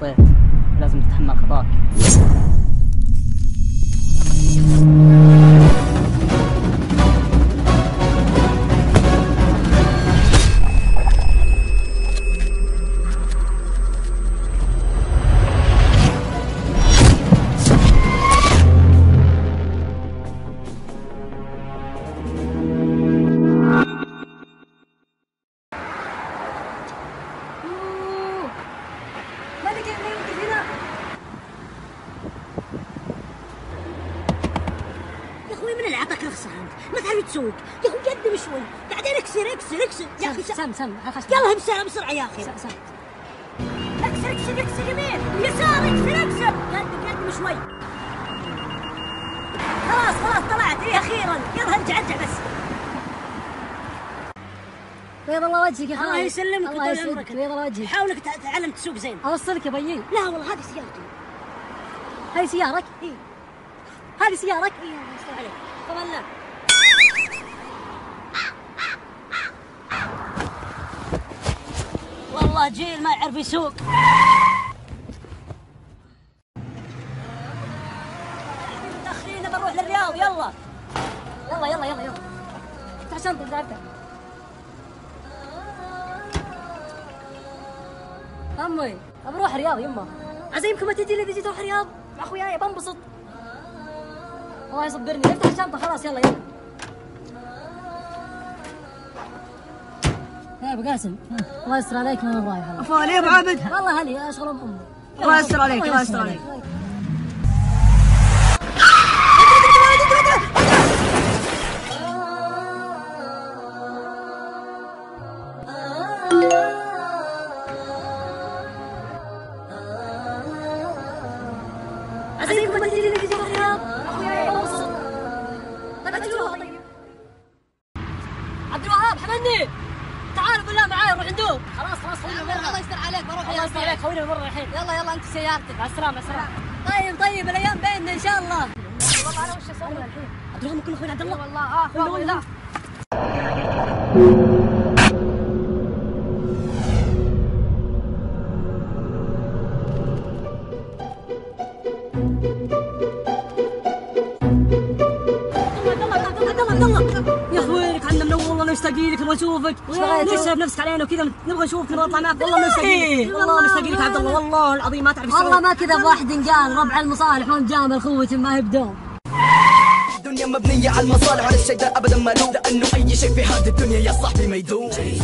سويت شيء انت خطيت لازم تتحمل خطاك رخصه انت ما تعرف تسوق؟ يا أخوي قدم شوي. بعدين اكسر اكسر اكسر يا أخي سم سم يلا بسرعة بسرعة يا أخي. سم سم اكسر اكسر اكسر يمين يسار اكسر اكسر قدم قدم شوي. خلاص خلاص طلعت. إيه أخيرا. يلا ارجع ارجع بس. بيض الله وجهك يا أخوي الله يسلمك الله يسلمك بيض الله وجهك. حاولك تتعلم تسوق زين. أوصلك يا بيي. لا والله هذه سيارتي. هاي سيارك؟ إيه. هذه سيارك اي الله عليك. طبعا لا. والله جيل ما يعرف يسوق. متأخرين بنروح للرياض يلا. يلا يلا يلا يلا. افتح شنطة تعبت أمي ابى أروح الرياض يمه عزيمكم ما تجي لي تجي تروح الرياض؟ مع أخوياي بنبسط. الله يصبرني. افتح الشنطة خلاص يلا يلا. يا أبو قاسم الله يستر عليك ما أنا رايح والله. يا أبو عابد؟ والله هلي اشغل أم امي الله يستر عليك. الله يستر عليك. ندوب خلاص خلاص خوينا مرة الله يستر عليك بروح الله يستر عليك خوينا مرة الحين. يلا يلا انت سيارتك. مع السلامة مع السلامة. طيب طيب الأيام بيننا إن شاء الله. والله أنا وش أسوي الحين عبد الرحمن كل اخوين عبد الله. والله آه والله يا اخوينك مشتاقين لك نبغى نشوفك. ليش شايف نفسك علينا وكذا نبغى نشوفك نبغى نطلع معك والله مشتاقين لك والله مشتاقين لك عبد الله. والله العظيم ما تعرف والله ما كذا بواحد قال ربع المصالح ومجامل خوة ما هي بدوم الدنيا مبنية على المصالح وعلى الشيء ده ابدا ما له لأنه أي شيء في هذه الدنيا يا صاحبي ما يدوم. أي